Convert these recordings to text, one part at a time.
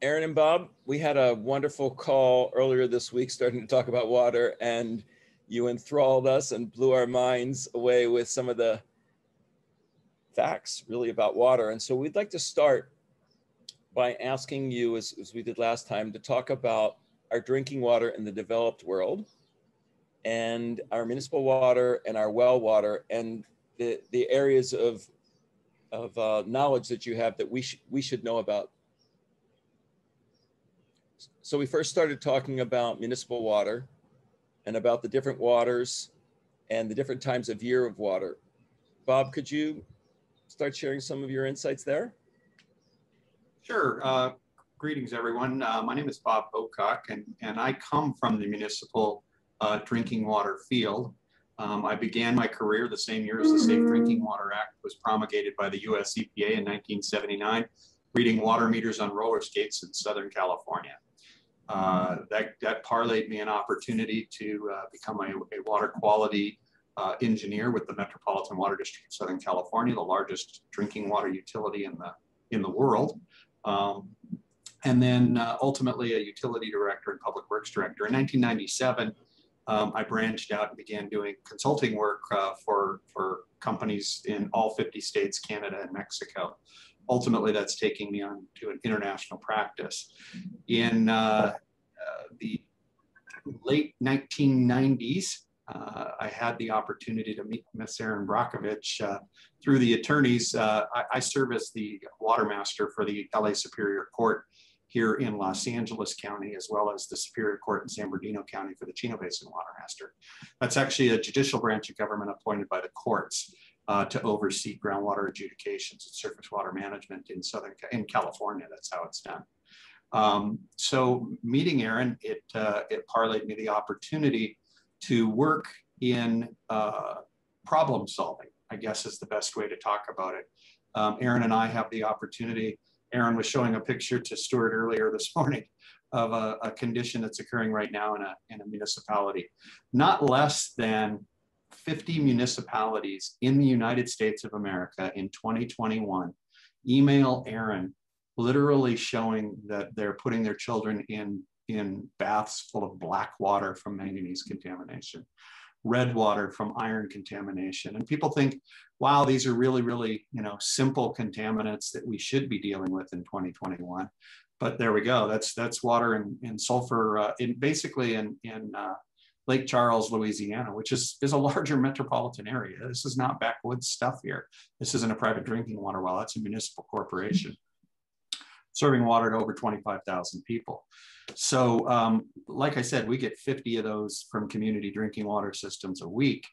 Erin and Bob, we had a wonderful call earlier this week starting to talk about water, and you enthralled us and blew our minds away with some of the facts really about water. And so we'd like to start by asking you, as, as we did last time, to talk about our drinking water in the developed world and our municipal water and our well water and the, the areas of, of uh, knowledge that you have that we, sh we should know about. So we first started talking about municipal water and about the different waters and the different times of year of water. Bob, could you start sharing some of your insights there? Sure. Uh, greetings, everyone. Uh, my name is Bob Bowcock, and, and I come from the municipal uh, drinking water field. Um, I began my career the same year as the Safe Drinking Water Act was promulgated by the US EPA in 1979, reading water meters on roller skates in Southern California. Uh, that, that parlayed me an opportunity to uh, become a, a, water quality uh, engineer with the Metropolitan Water District of Southern California, the largest drinking water utility in the, in the world. Um, and then uh, ultimately a utility director and public works director. In 1997, um, I branched out and began doing consulting work uh, for, for companies in all 50 states, Canada, and Mexico. Ultimately, that's taking me on to an international practice. In uh, uh, the late 1990s, uh, I had the opportunity to meet Ms. Erin Brockovich uh, through the attorneys. Uh, I, I, serve as the water master for the LA Superior Court here in Los Angeles County, as well as the Superior Court in San Bernardino County for the Chino Basin Water Master. That's actually a judicial branch of government appointed by the courts uh, to oversee groundwater adjudications and surface water management in Southern, in California. That's how it's done. Um, so meeting Erin, it, uh, it parlayed me the opportunity to work in uh, problem solving, I guess is the best way to talk about it. Um, Erin and I have the opportunity, Erin was showing a picture to Stuart earlier this morning of a, a condition that's occurring right now in a, in a municipality. Not less than 50 municipalities in the United States of America in 2021 email Erin, literally showing that they're putting their children in in baths full of black water from manganese contamination, red water from iron contamination. And people think, wow, these are really, really, you know, simple contaminants that we should be dealing with in 2021. But there we go. That's that's water and, and sulfur uh, in basically in in uh, Lake Charles, Louisiana, which is is a larger metropolitan area. This is not backwoods stuff here. This isn't a private drinking water well. That's a municipal corporation serving water to over 25,000 people. So, um, like I said, we get 50 of those from community drinking water systems a week.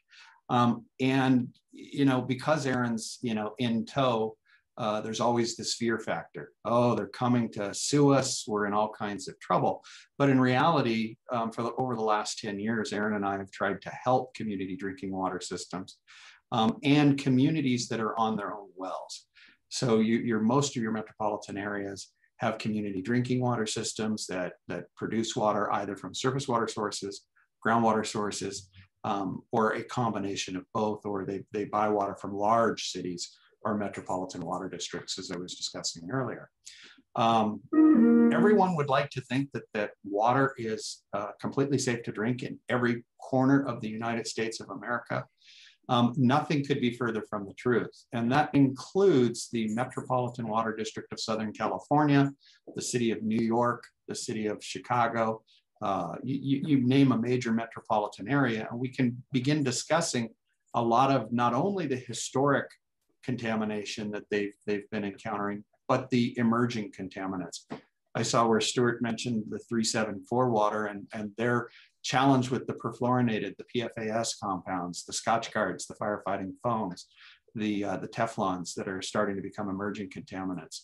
Um, and, you know, because Erin's, you know, in tow, uh, there's always this fear factor. Oh, they're coming to sue us. We're in all kinds of trouble. But in reality, um, for the, over the last 10 years, Erin and I have tried to help community drinking water systems um, and communities that are on their own wells. So you, your most of your metropolitan areas have community drinking water systems that, that produce water either from surface water sources, groundwater sources, um, or a combination of both, or they, they buy water from large cities or metropolitan water districts, as I was discussing earlier. Um, everyone would like to think that, that water is uh, completely safe to drink in every corner of the United States of America. Um, nothing could be further from the truth. And that includes the Metropolitan Water District of Southern California, the city of New York, the city of Chicago. Uh, you, you name a major metropolitan area, and we can begin discussing a lot of not only the historic contamination that they've, they've been encountering, but the emerging contaminants. I saw where Stuart mentioned the 374 water and, and their challenge with the perfluorinated, the PFAS compounds, the Scotchgards, the firefighting foams, the, uh, the Teflons that are starting to become emerging contaminants.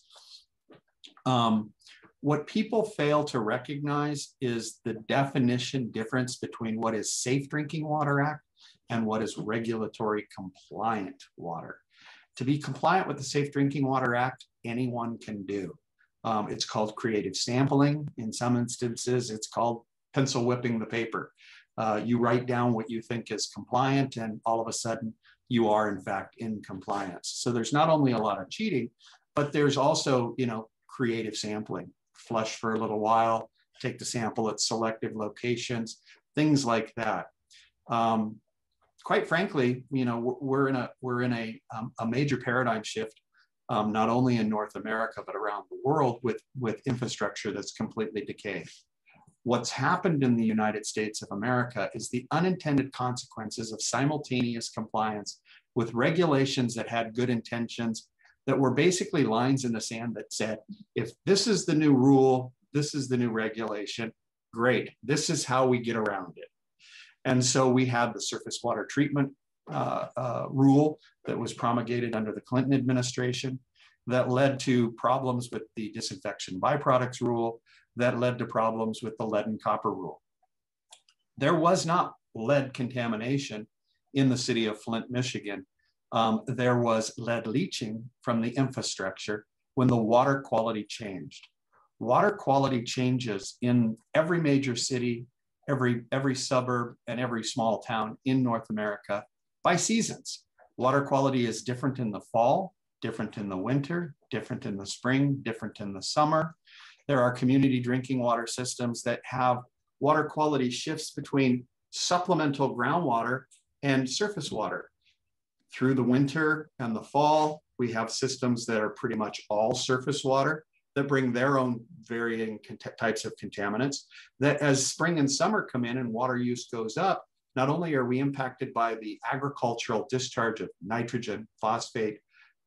Um, what people fail to recognize is the definition difference between what is Safe Drinking Water Act and what is regulatory compliant water. To be compliant with the Safe Drinking Water Act, anyone can do. Um, it's called creative sampling. In some instances, it's called pencil whipping the paper. Uh, you write down what you think is compliant, and all of a sudden, you are in fact in compliance. So there's not only a lot of cheating, but there's also, you know, creative sampling. flush for a little while, take the sample at selective locations, things like that. Um, quite frankly, you know, we're in a we're in a um, a major paradigm shift, um, not only in North America but around the world with with infrastructure that's completely decayed. What's happened in the United States of America is the unintended consequences of simultaneous compliance with regulations that had good intentions that were basically lines in the sand that said, if this is the new rule, this is the new regulation, great. This is how we get around it. And so we had the surface water treatment uh, uh, rule that was promulgated under the Clinton administration that led to problems with the disinfection byproducts rule, that led to problems with the lead and copper rule. There was not lead contamination in the city of Flint, Michigan. Um, there was lead leaching from the infrastructure when the water quality changed. Water quality changes in every major city, every, every suburb, and every small town in North America by seasons. Water quality is different in the fall, different in the winter, different in the spring, different in the summer. There are community drinking water systems that have water quality shifts between supplemental groundwater and surface water. Through the winter and the fall, we have systems that are pretty much all surface water that bring their own varying types of contaminants. That as spring and summer come in and water use goes up, not only are we impacted by the agricultural discharge of nitrogen, phosphate,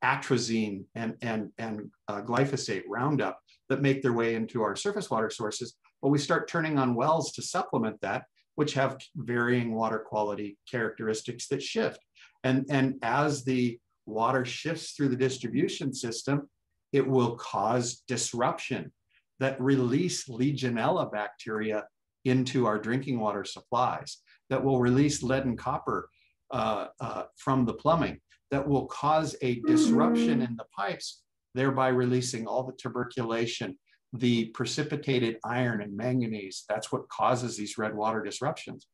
atrazine, and, and, and uh, glyphosate, Roundup, that make their way into our surface water sources, but we start turning on wells to supplement that, which have varying water quality characteristics that shift. And, and as the water shifts through the distribution system, it will cause disruption that release Legionella bacteria into our drinking water supplies, that will release lead and copper uh, uh, from the plumbing, that will cause a disruption in the pipes thereby releasing all the tuberculation, the precipitated iron and manganese. That's what causes these red water disruptions.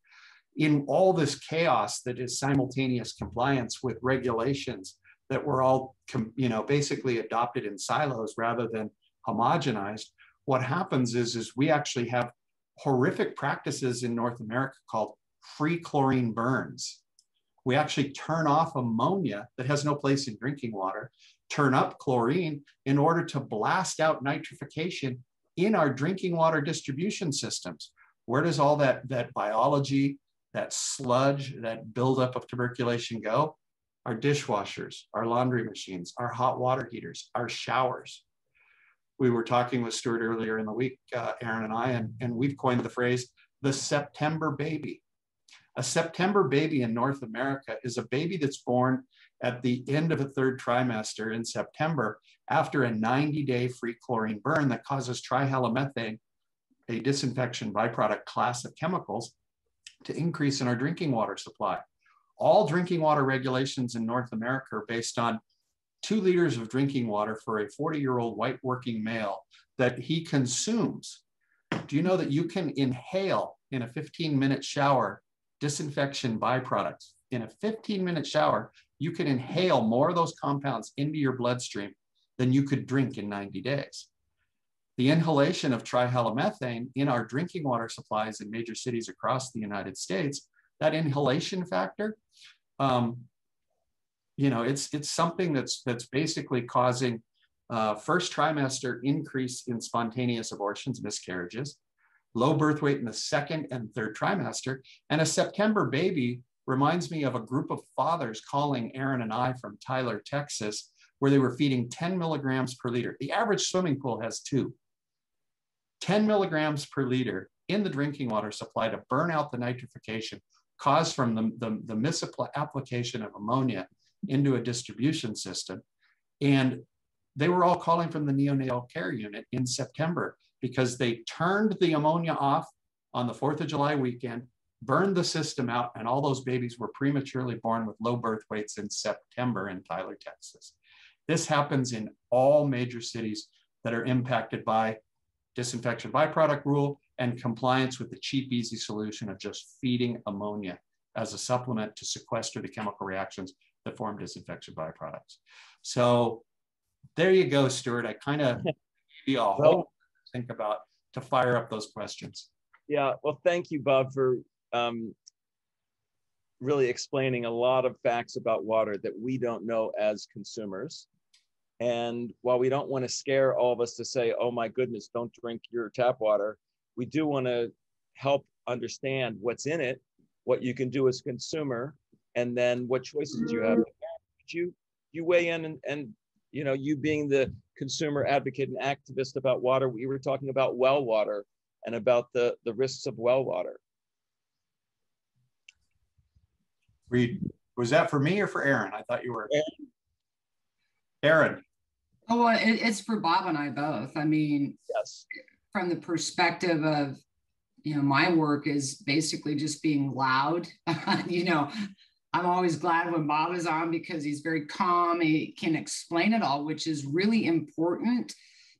In all this chaos that is simultaneous compliance with regulations that were all, you know, basically adopted in silos rather than homogenized, what happens is, is we actually have horrific practices in North America called free chlorine burns. We actually turn off ammonia that has no place in drinking water turn up chlorine in order to blast out nitrification in our drinking water distribution systems. Where does all that, that biology, that sludge, that buildup of tuberculation go? Our dishwashers, our laundry machines, our hot water heaters, our showers. We were talking with Stuart earlier in the week, uh, Erin and I, and, and we've coined the phrase the September baby. A September baby in North America is a baby that's born at the end of a third trimester in September after a 90 day free chlorine burn that causes trihalomethane, a disinfection byproduct class of chemicals, to increase in our drinking water supply. All drinking water regulations in North America are based on two liters of drinking water for a 40 year old white working male that he consumes. Do you know that you can inhale in a 15 minute shower disinfection byproducts? In a 15 minute shower, you can inhale more of those compounds into your bloodstream than you could drink in 90 days. The inhalation of trihalomethane in our drinking water supplies in major cities across the United States, that inhalation factor, um, you know, it's, it's something that's, that's basically causing uh, first trimester increase in spontaneous abortions, miscarriages, low birth weight in the second and third trimester, and a September baby reminds me of a group of fathers calling Erin and I from Tyler, Texas, where they were feeding 10 milligrams per liter. The average swimming pool has two. 10 milligrams per liter in the drinking water supply to burn out the nitrification caused from the, the, the misapplication of ammonia into a distribution system. And they were all calling from the neonatal care unit in September because they turned the ammonia off on the 4th of July weekend burned the system out, and all those babies were prematurely born with low birth weights in September in Tyler, Texas. This happens in all major cities that are impacted by disinfection byproduct rule and compliance with the cheap, easy solution of just feeding ammonia as a supplement to sequester the chemical reactions that form disinfection byproducts. So there you go, Stuart. I kind of gave you a whole think about to fire up those questions. Yeah, well, thank you, Bob, for um, really explaining a lot of facts about water that we don't know as consumers. And while we don't want to scare all of us to say, oh my goodness, don't drink your tap water, we do want to help understand what's in it, what you can do as a consumer, and then what choices do you have. You you weigh in and, and you know, you being the consumer advocate and activist about water, we were talking about well water and about the, the risks of well water. Reed, was that for me or for Erin? I thought you were. Erin. Oh, well, it, it's for Bob and I both. I mean, yes. From the perspective of, you know, my work is basically just being loud. you know, I'm always glad when Bob is on because he's very calm. He can explain it all, which is really important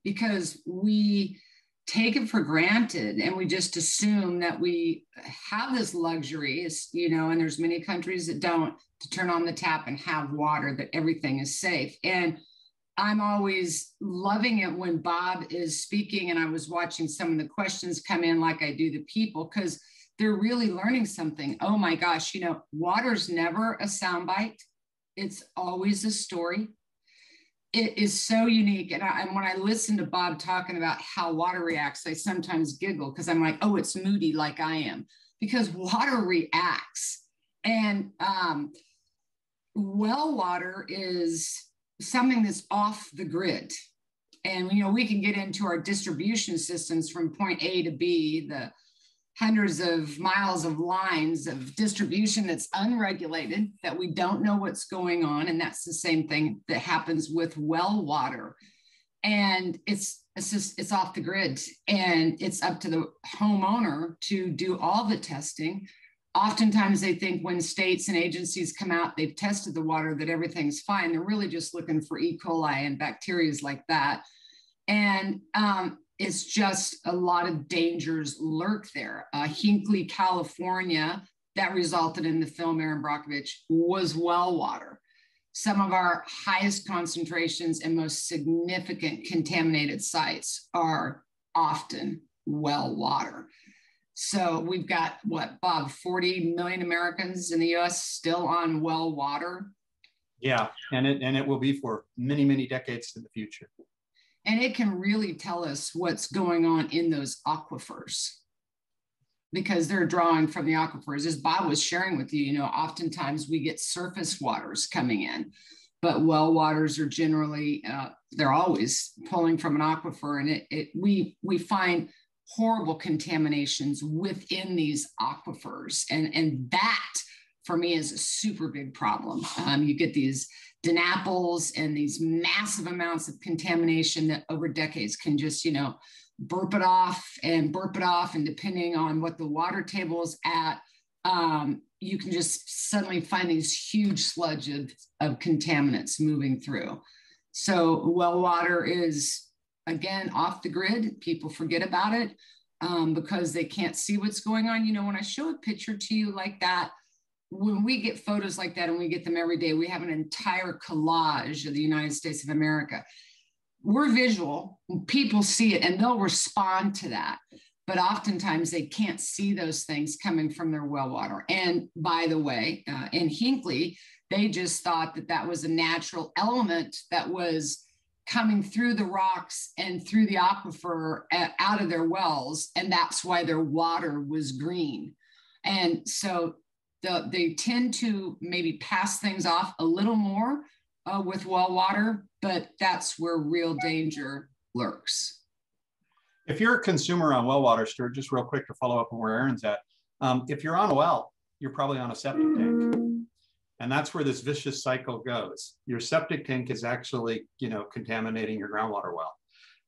because we take it for granted and we just assume that we have this luxury you know and there's many countries that don't to turn on the tap and have water that everything is safe and i'm always loving it when bob is speaking and i was watching some of the questions come in like i do the people because they're really learning something oh my gosh you know water's never a soundbite it's always a story it is so unique. And, I, and, when I listen to Bob talking about how water reacts, I sometimes giggle because I'm like, oh, it's moody like I am, because water reacts. And um, well water is something that's off the grid. And, you know, we can get into our distribution systems from point A to B, the hundreds of miles of lines of distribution that's unregulated, that we don't know what's going on. And that's the same thing that happens with well water. And it's it's just it's off the grid and it's up to the homeowner to do all the testing. Oftentimes they think when states and agencies come out, they've tested the water that everything's fine. They're really just looking for E. coli and bacteria like that. And um, it's just a lot of dangers lurk there. Uh, Hinckley, California, that resulted in the film Erin Brockovich was well water. Some of our highest concentrations and most significant contaminated sites are often well water. So we've got what, Bob, 40 million Americans in the US still on well water. Yeah, and it and it will be for many, many decades in the future. And it can really tell us what's going on in those aquifers. Because they're drawing from the aquifers. As bob was sharing with you you know oftentimes we get surface waters coming in. But well waters are generally uh, they're always pulling from an aquifer and it, it we we find horrible contaminations within these aquifers and and that for me is a super big problem um, you get these DNAPLs and these massive amounts of contamination that over decades can just, you know, burp it off and burp it off. And depending on what the water table is at, um, you can just suddenly find these huge sludge of, of contaminants moving through. So well water is, again, off the grid. People forget about it um, because they can't see what's going on. You know, when I show a picture to you like that, when we get photos like that and we get them every day, we have an entire collage of the United States of America. We're visual, people see it and they'll respond to that. But oftentimes they can't see those things coming from their well water. And by the way, uh, in Hinckley, they just thought that that was a natural element that was coming through the rocks and through the aquifer uh, out of their wells. And that's why their water was green. And so the, they tend to maybe pass things off a little more uh, with well water, but that's where real danger lurks. If you're a consumer on well water, Stuart, just real quick to follow up on where Erin's at. Um, if you're on a well, you're probably on a septic tank. And that's where this vicious cycle goes. Your septic tank is actually, you know, contaminating your groundwater well.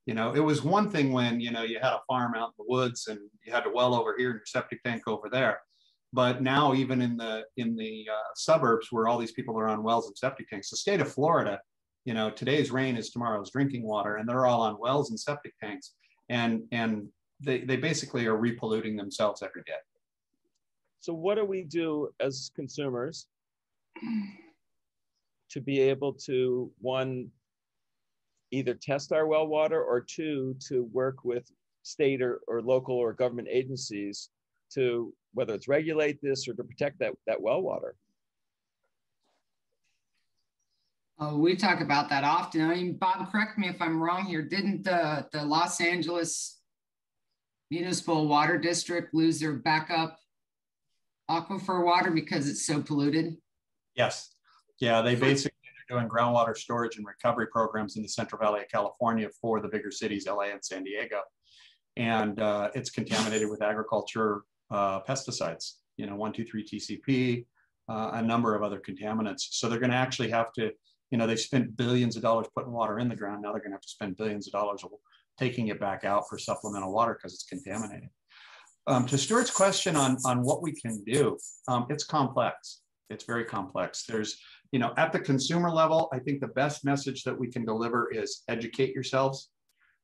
You know, it was one thing when, you know, you had a farm out in the woods and you had a well over here and your septic tank over there but now even in the in the uh, suburbs where all these people are on wells and septic tanks the state of florida you know today's rain is tomorrow's drinking water and they're all on wells and septic tanks and and they, they basically are repolluting themselves every day so what do we do as consumers to be able to one either test our well water or two, to work with state or, or local or government agencies to whether it's regulate this or to protect that, that well water. Oh, we talk about that often. I mean, Bob, correct me if I'm wrong here. Didn't the, the Los Angeles Municipal Water District lose their backup aquifer water because it's so polluted? Yes. Yeah, they basically are doing groundwater storage and recovery programs in the Central Valley of California for the bigger cities, LA and San Diego. And uh, it's contaminated with agriculture uh, pesticides, you know, 123 TCP, uh, a number of other contaminants. So they're going to actually have to you know, they've spent billions of dollars putting water in the ground. Now they're going to have to spend billions of dollars taking it back out for supplemental water because it's contaminated. Um, to Stuart's question on, on what we can do, um, it's complex. It's very complex. There's, you know, at the consumer level, I think the best message that we can deliver is educate yourselves.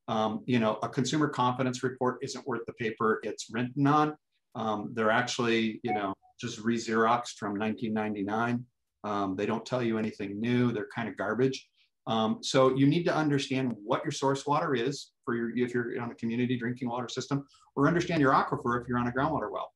Um, you know, a consumer confidence report isn't worth the paper it's written on. Um, they're actually, you know, just re-Xeroxed from 1999. Um, they don't tell you anything new. They're kind of garbage. Um, so you need to understand what your source water is for your, if you're on a community drinking water system, or understand your aquifer if you're on a groundwater well.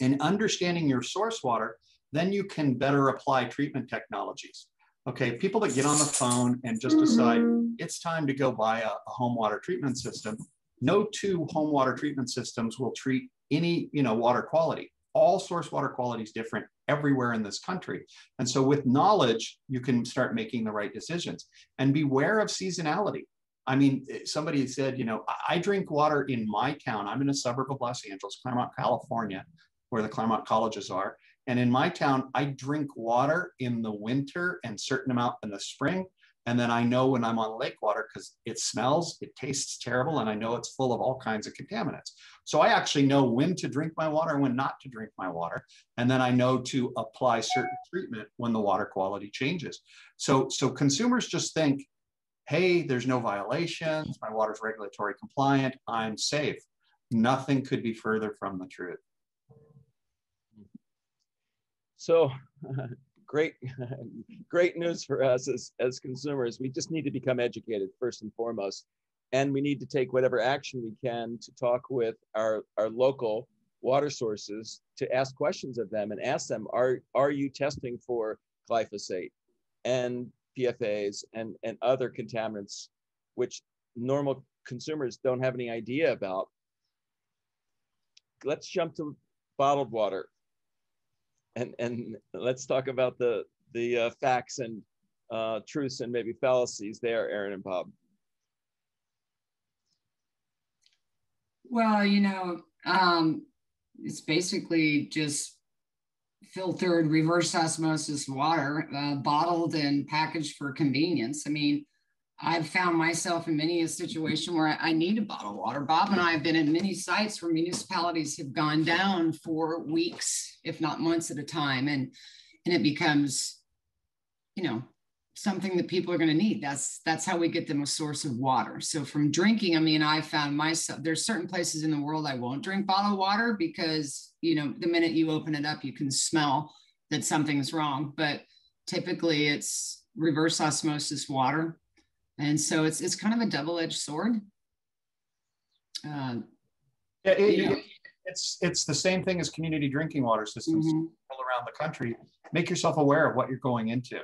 And understanding your source water, then you can better apply treatment technologies. Okay, people that get on the phone and just decide mm-hmm. it's time to go buy a, a home water treatment system, no two home water treatment systems will treat any you know water quality all source water quality is different everywhere in this country. And so with knowledge, you can start making the right decisions and beware of seasonality. I mean, somebody said, you know, I drink water in my town. I'm in a suburb of Los Angeles, Claremont, California, where the Claremont colleges are. And in my town, I drink water in the winter and certain amount in the spring. And then I know when I'm on lake water because it smells, it tastes terrible, and I know it's full of all kinds of contaminants. So I actually know when to drink my water and when not to drink my water. And then I know to apply certain treatment when the water quality changes. So, so consumers just think, hey, there's no violations, my water's regulatory compliant, I'm safe. Nothing could be further from the truth. So great, great news for us as, as consumers. We just need to become educated first and foremost. And we need to take whatever action we can to talk with our, our local water sources to ask questions of them and ask them, are, are you testing for glyphosate and PFAs and, and other contaminants, which normal consumers don't have any idea about? Let's jump to bottled water and and let's talk about the the uh, facts and uh, truths and maybe fallacies there, Erin and Bob. Well, you know, um, it's basically just filtered reverse osmosis water, uh, bottled and packaged for convenience. I mean, I've found myself in many a situation where I, I need a bottle of water. Bob and I have been in many sites where municipalities have gone down for weeks, if not months at a time, and and it becomes, you know, something that people are going to need. That's that's how we get them a source of water. So from drinking, I mean, I found myself there's certain places in the world I won't drink bottled water because you know the minute you open it up, you can smell that something's wrong. But typically, it's reverse osmosis water and so it's it's kind of a double-edged sword. Uh, yeah, it, it's it's the same thing as community drinking water systems mm-hmm. all around the country. Make yourself aware of what you're going into.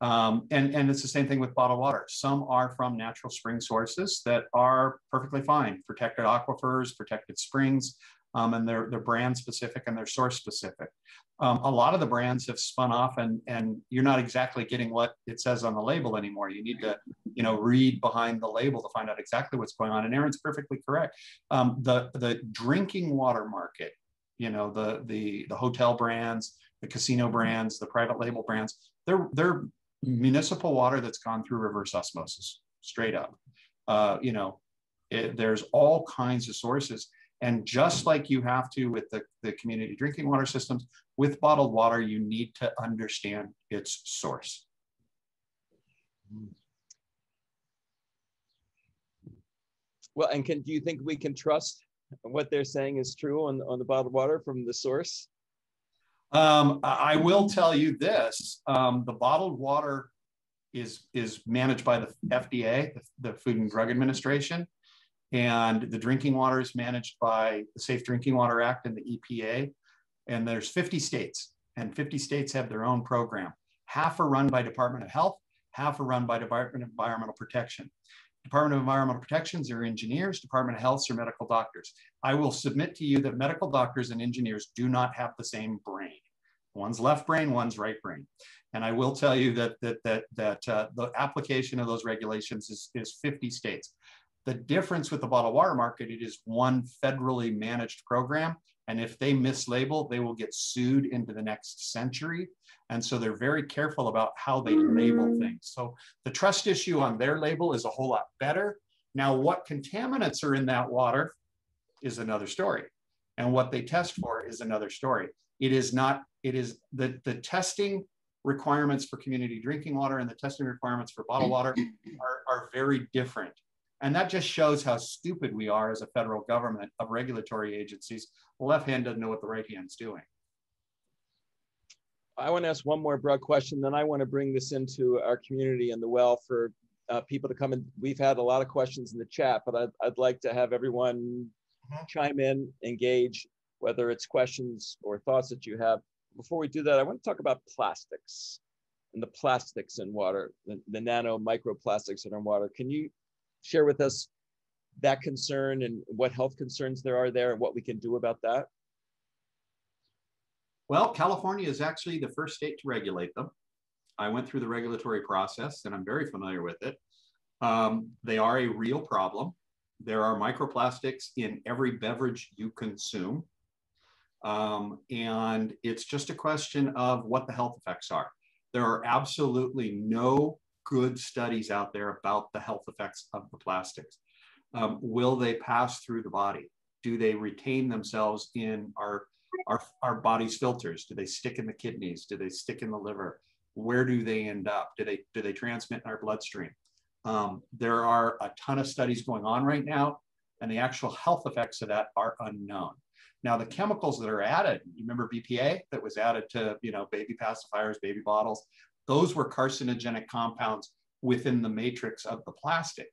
Um, and, and it's the same thing with bottled water. Some are from natural spring sources that are perfectly fine, protected aquifers, protected springs, um, and they're, they're brand specific and they're source specific. Um, a lot of the brands have spun off and, and you're not exactly getting what it says on the label anymore. You need to, you know, read behind the label to find out exactly what's going on. And Erin's perfectly correct. Um, the, the drinking water market, you know, the, the, the hotel brands, the casino brands, the private label brands, they're, they're municipal water that's gone through reverse osmosis straight up. Uh, you know, it, there's all kinds of sources and just like you have to with the, the community drinking water systems, with bottled water, you need to understand its source. Well, and can do you think we can trust what they're saying is true on, on the bottled water from the source? Um, I will tell you this, um, the bottled water is, is managed by the FDA, the Food and Drug Administration, and the drinking water is managed by the Safe Drinking Water Act and the EPA. And there's 50 states, and 50 states have their own program. Half are run by Department of Health, half are run by Department of Environmental Protection. Department of Environmental Protections are engineers, Department of Health are medical doctors. I will submit to you that medical doctors and engineers do not have the same brain. One's left brain, one's right brain. And I will tell you that, that, that, that uh, the application of those regulations is, is 50 states. The difference with the bottled water market, it is one federally managed program. And if they mislabel, they will get sued into the next century. And so they're very careful about how they label mm-hmm. things. So the trust issue on their label is a whole lot better. Now, what contaminants are in that water is another story. And what they test for is another story. It is not, it is the, the testing requirements for community drinking water and the testing requirements for bottled water are, are very different. And that just shows how stupid we are as a federal government of regulatory agencies. The left hand doesn't know what the right hand's doing. I want to ask one more broad question, then I want to bring this into our community and the well for uh, people to come in. We've had a lot of questions in the chat, but I'd, I'd like to have everyone mm-hmm. chime in, engage, whether it's questions or thoughts that you have. Before we do that, I want to talk about plastics and the plastics in water, the, the nano microplastics in our water. Can you share with us that concern and what health concerns there are there and what we can do about that? Well, California is actually the first state to regulate them. I went through the regulatory process and I'm very familiar with it. Um, they are a real problem. There are microplastics in every beverage you consume. Um, and it's just a question of what the health effects are. There are absolutely no good studies out there about the health effects of the plastics. Um, will they pass through the body? Do they retain themselves in our, our, our body's filters? Do they stick in the kidneys? Do they stick in the liver? Where do they end up? Do they, do they transmit in our bloodstream? Um, there are a ton of studies going on right now, and the actual health effects of that are unknown. Now, the chemicals that are added, you remember BPA that was added to, you know, baby pacifiers, baby bottles, those were carcinogenic compounds within the matrix of the plastic.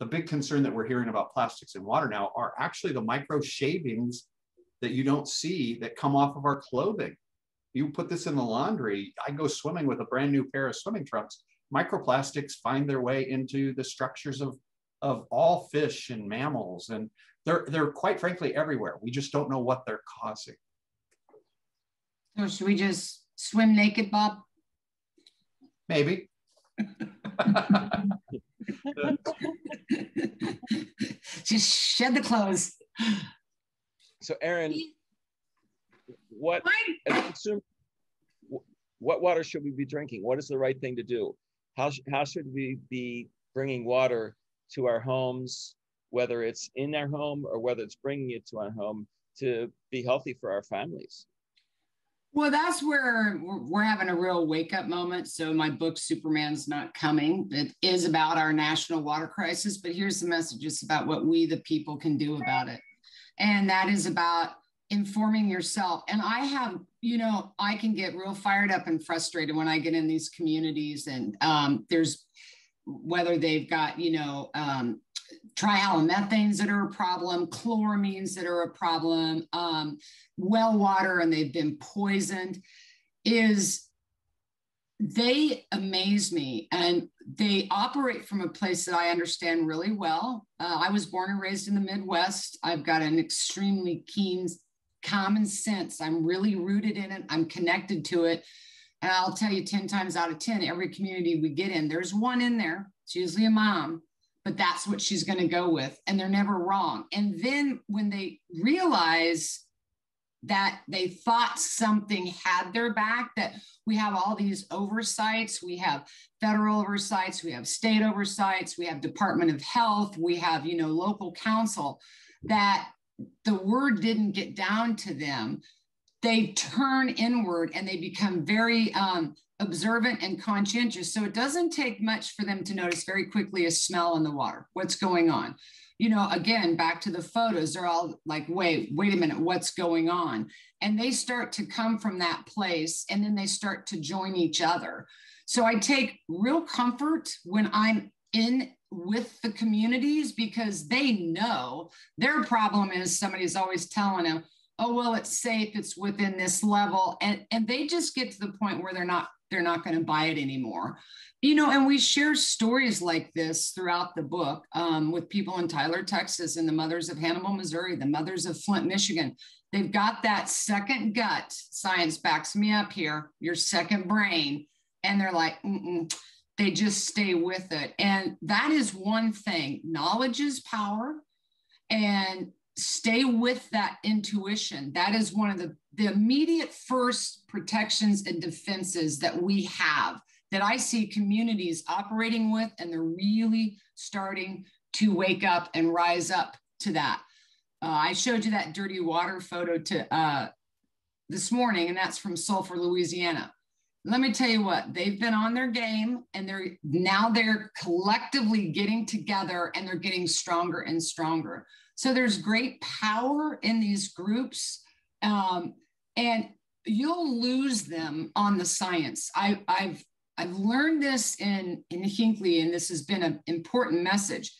The big concern that we're hearing about plastics in water now are actually the micro shavings that you don't see that come off of our clothing. You put this in the laundry, I go swimming with a brand new pair of swimming trunks. Microplastics find their way into the structures of, of all fish and mammals, and they're, they're quite frankly everywhere. We just don't know what they're causing. So should we just swim naked, Bob? Maybe. Just shed the clothes. So, Erin, what consumer, what water should we be drinking? What is the right thing to do? How, how should we be bringing water to our homes, whether it's in our home or whether it's bringing it to our home to be healthy for our families? Well, that's where we're having a real wake up moment. So, my book, Superman's Not Coming, it is about our national water crisis. But here's the message it's about what we, the people, can do about it. And that is about informing yourself. And I have, you know, I can get real fired up and frustrated when I get in these communities and um, there's whether they've got, you know, um, trihalomethanes that are a problem, chloramines that are a problem, um, well water and they've been poisoned, is they amaze me and they operate from a place that I understand really well. Uh, I was born and raised in the Midwest. I've got an extremely keen common sense. I'm really rooted in it, I'm connected to it. And I'll tell you 10 times out of 10, every community we get in, there's one in there. It's usually a mom but that's what she's going to go with. And they're never wrong. And then when they realize that they thought something had their back, that we have all these oversights, we have federal oversights, we have state oversights, we have Department of Health, we have, you know, local council, that the word didn't get down to them they turn inward and they become very um, observant and conscientious. So it doesn't take much for them to notice very quickly a smell in the water. What's going on? You know, again, back to the photos, they're all like, wait, wait a minute, what's going on? And they start to come from that place and then they start to join each other. So I take real comfort when I'm in with the communities because they know their problem is somebody's always telling them, oh well it's safe it's within this level and and they just get to the point where they're not they're not going to buy it anymore. You know and we share stories like this throughout the book um, with people in tyler texas and the mothers of hannibal missouri the mothers of flint michigan. They've got that second gut science backs me up here your second brain and they're like they just stay with it. And that is one thing. Knowledge is power and stay with that intuition. That is one of the, the immediate first protections and defenses that we have that I see communities operating with, and they're really starting to wake up and rise up to that. Uh, I showed you that dirty water photo to uh, this morning, and that's from Sulphur, Louisiana. Let me tell you what, they've been on their game and they're now they're collectively getting together and they're getting stronger and stronger. So there's great power in these groups. Um, and you'll lose them on the science. I, have I've learned this in, in Hinckley, and this has been an important message.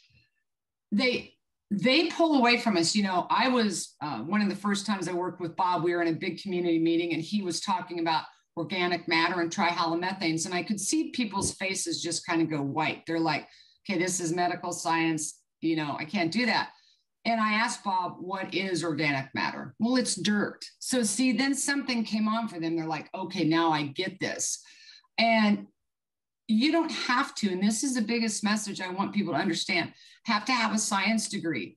They they pull away from us. You know, I was uh, one of the first times I worked with Bob. We were in a big community meeting, and he was talking about organic matter and trihalomethanes, and I could see people's faces just kind of go white. They're like, "Okay, this is medical science. You know, I can't do that." And I asked Bob, what is organic matter? Well, it's dirt. So, see, then something came on for them. They're like, okay, now I get this. And you don't have to, and this is the biggest message I want people to understand have to have a science degree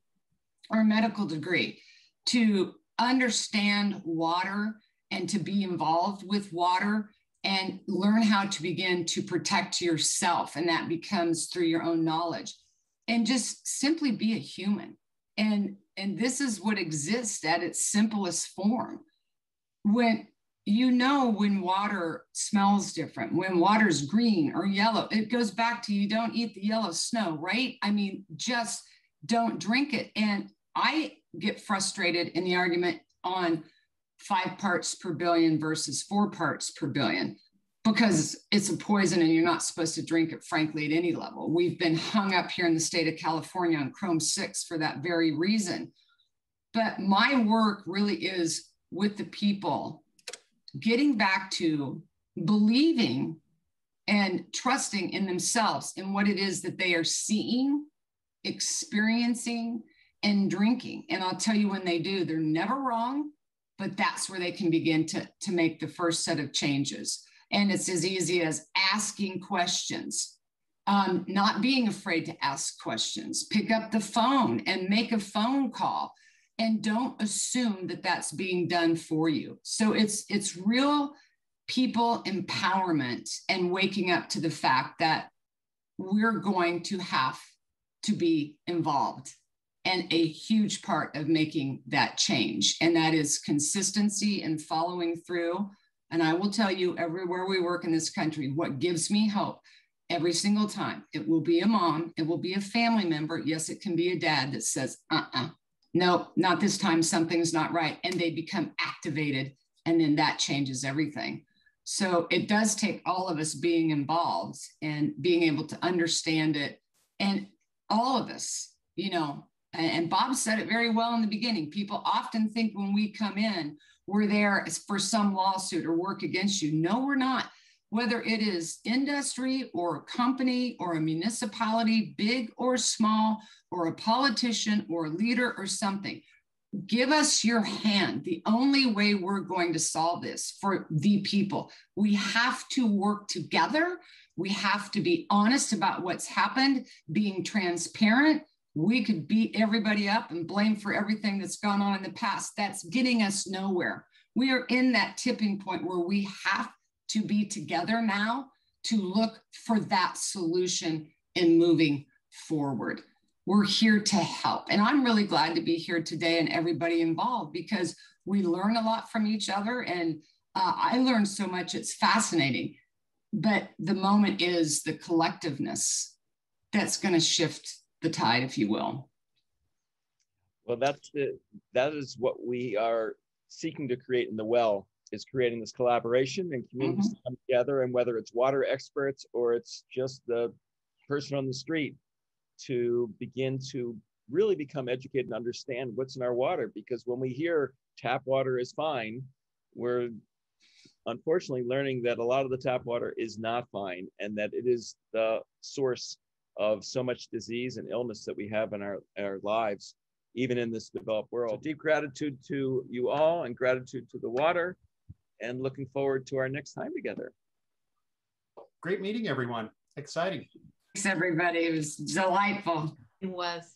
or a medical degree to understand water and to be involved with water and learn how to begin to protect yourself. And that becomes through your own knowledge. And just simply be a human and and this is what exists at its simplest form. When you know when water smells different when water's green or yellow it goes back to you don't eat the yellow snow right? I mean just don't drink it. And i get frustrated in the argument on five parts per billion versus four parts per billion because it's a poison and you're not supposed to drink it, frankly, at any level. We've been hung up here in the state of California on Chrome 6 for that very reason. But my work really is with the people, getting back to believing and trusting in themselves in what it is that they are seeing, experiencing, and drinking. And I'll tell you when they do, they're never wrong, but that's where they can begin to, to make the first set of changes. And it's as easy as asking questions, um, not being afraid to ask questions. Pick up the phone and make a phone call and don't assume that that's being done for you. So it's it's real people empowerment and waking up to the fact that we're going to have to be involved and a huge part of making that change and that is consistency and following through and I will tell you, everywhere we work in this country, what gives me hope every single time, it will be a mom, it will be a family member. Yes, it can be a dad that says, uh uh-uh, uh, no, not this time, something's not right. And they become activated. And then that changes everything. So it does take all of us being involved and being able to understand it. And all of us, you know, and Bob said it very well in the beginning. People often think when we come in, we're there for some lawsuit or work against you. No, we're not. Whether it is industry or a company or a municipality, big or small, or a politician or a leader or something, give us your hand. The only way we're going to solve this for the people, we have to work together. We have to be honest about what's happened, being transparent, we could beat everybody up and blame for everything that's gone on in the past. That's getting us nowhere. We are in that tipping point where we have to be together now to look for that solution and moving forward. We're here to help. And I'm really glad to be here today and everybody involved because we learn a lot from each other. And uh, I learned so much, it's fascinating. But the moment is the collectiveness that's going to shift the tide, if you will. Well, that's the, that is what we are seeking to create in the well. is creating this collaboration and communities mm-hmm. come together. And whether it's water experts or it's just the person on the street to begin to really become educated and understand what's in our water. Because when we hear tap water is fine, we're unfortunately learning that a lot of the tap water is not fine and that it is the source of so much disease and illness that we have in our, our lives, even in this developed world. So deep gratitude to you all and gratitude to the water and looking forward to our next time together. Great meeting, everyone. Exciting. Thanks, everybody. It was delightful. It was.